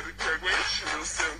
quero que aguente.